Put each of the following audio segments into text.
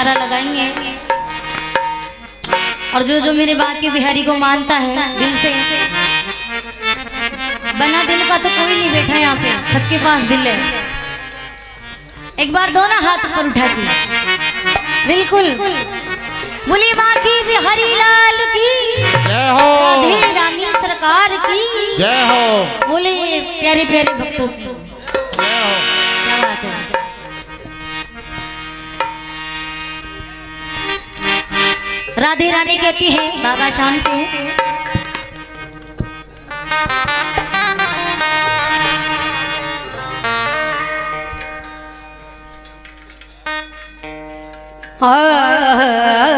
जयकारा लगाएँगे। और जो जो मेरे बाकी बिहारी को मानता है दिल से बना दिल का तो कोई नहीं बैठा यहाँ पे सबके पास दिल है। एक बार दोनों हाथ ऊपर उठा के बिल्कुल। बोली बाकी बिहारी लाल की जय हो। राधे रानी सरकार की जय हो। बोले प्यारे प्यारे भक्तों की। राधे रानी कहती है बाबा शाम से। ओ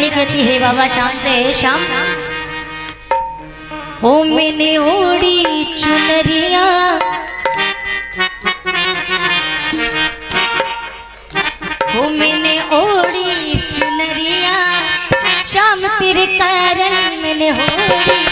रानी कहती है, बाबा, शाम से शाम। हो मैंने ओढ़ी चुनरिया। हो मैंने ओढ़ी चुनरिया। शाम तेरे कारण मैंने ओढ़ी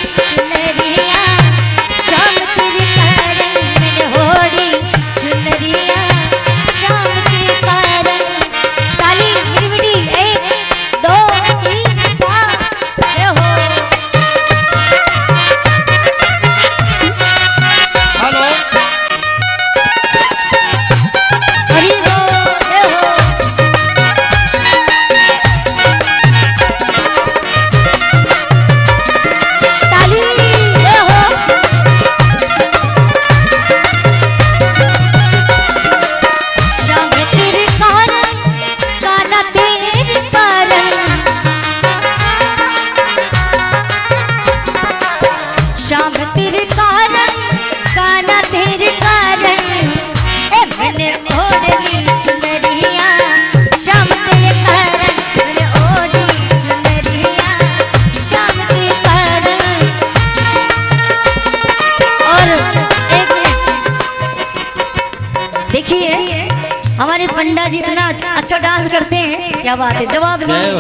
हमारे पंडा जी इतना अच्छा डांस करते हैं। क्या बात है जवाब नहीं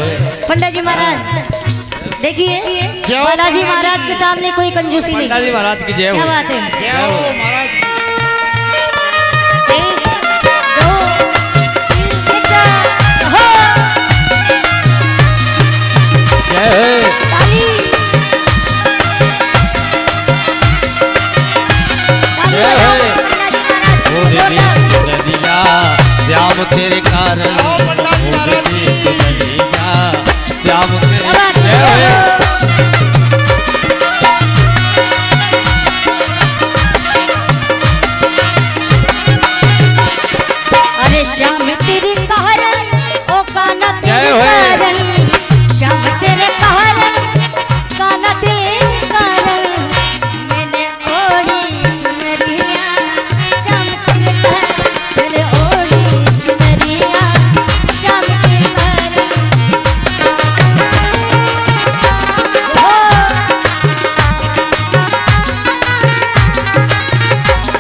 पंडा जी महाराज देखिए बालाजी महाराज के सामने कोई कंजूसी नहीं। पंडा जी महाराज की जय क्या बात है?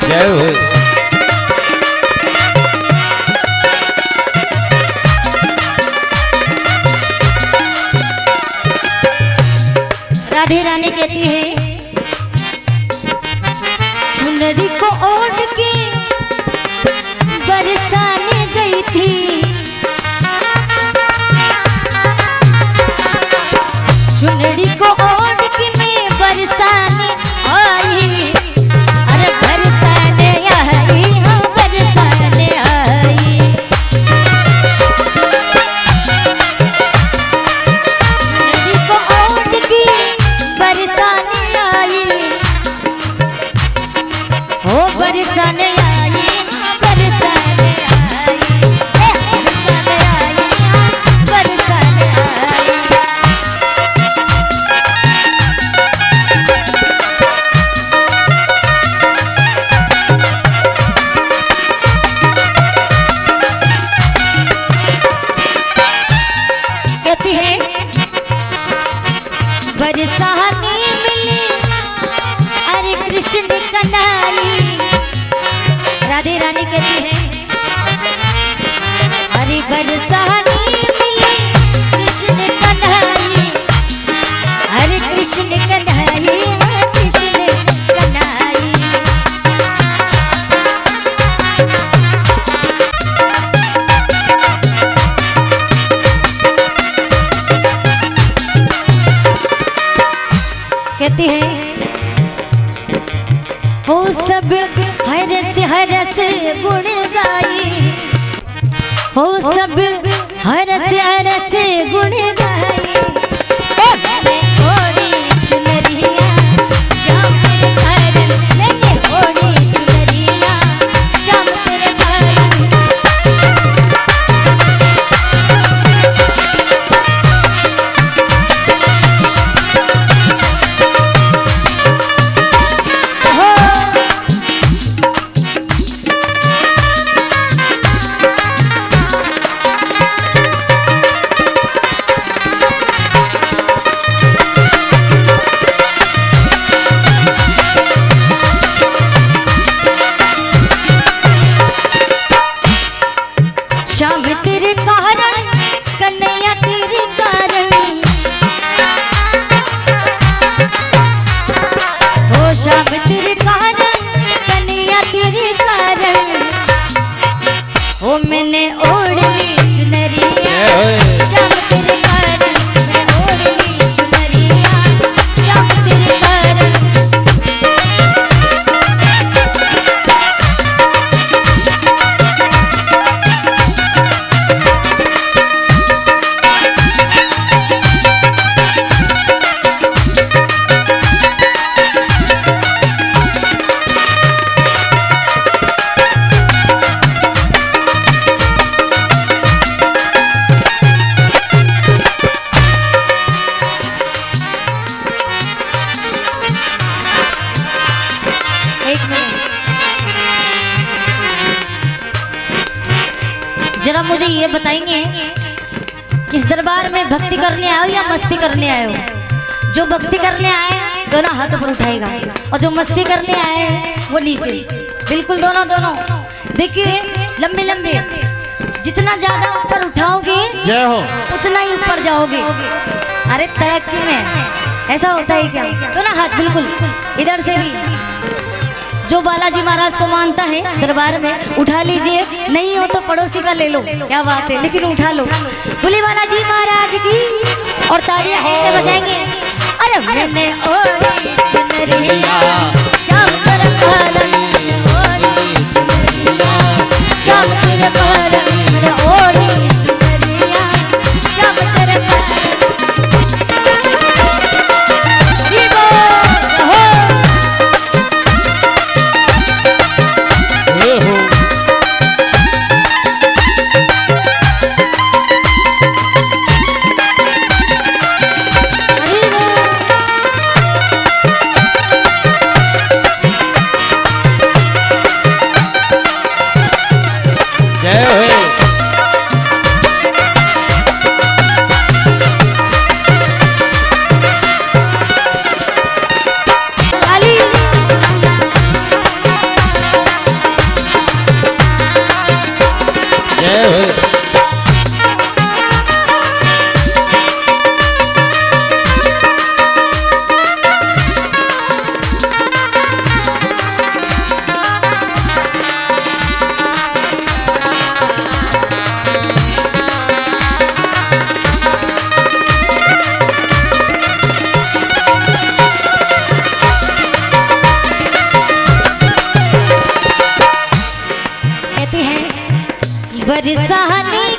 जय हो। राधे रानी कहती है, चुनरी को ओढ़ के बरसाने गई थी। ओढ़ के राधे रानी कहती है। हरे मिले कृष्ण कन्हैया। हरे कृष्ण कन्हैया। कहती है हो सब हरस हरस गुण गाई। हो सब हरस हरस गुण गाई। श्याम तेरे कारण कन्हैया तेरे कारण। हो शाम तेरे कारण मुझे ये बताएँगे इस दरबार में भक्ति करने आए हो या मस्ती करने आए हो? जो भक्ति करने आए दोनों हाथ ऊपर उठाएगा। और जो मस्ती करने आए वो नीचे। बिल्कुल दोनों दोनों। देखिए लंबे लंबे। जितना ज़्यादा ऊपर उठाओगे हो। उतना ही ऊपर जाओगे। अरे तरक्की में ऐसा होता है क्या? दोनों हाथ बिल्कुल। इधर से भी। जो बालाजी महाराज को मानता है, दरबार में, उठा लीजिए। नहीं हो तो पड़ोसी का ले लो। क्या बात है? लेकिन उठा लो। बोले बालाजी महाराज की, और तालियाँ ऐसे बजाएँगे? अरे मैंने ओढ़ी बरसाने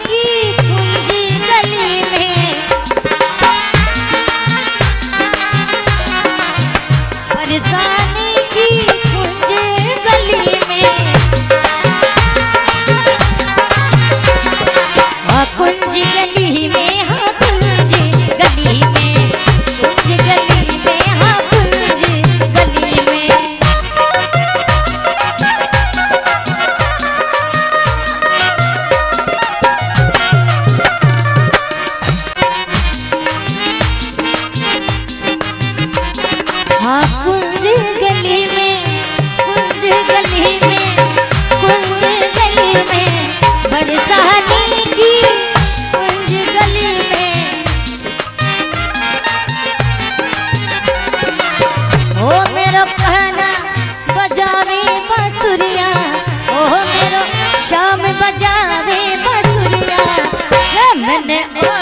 Yeah.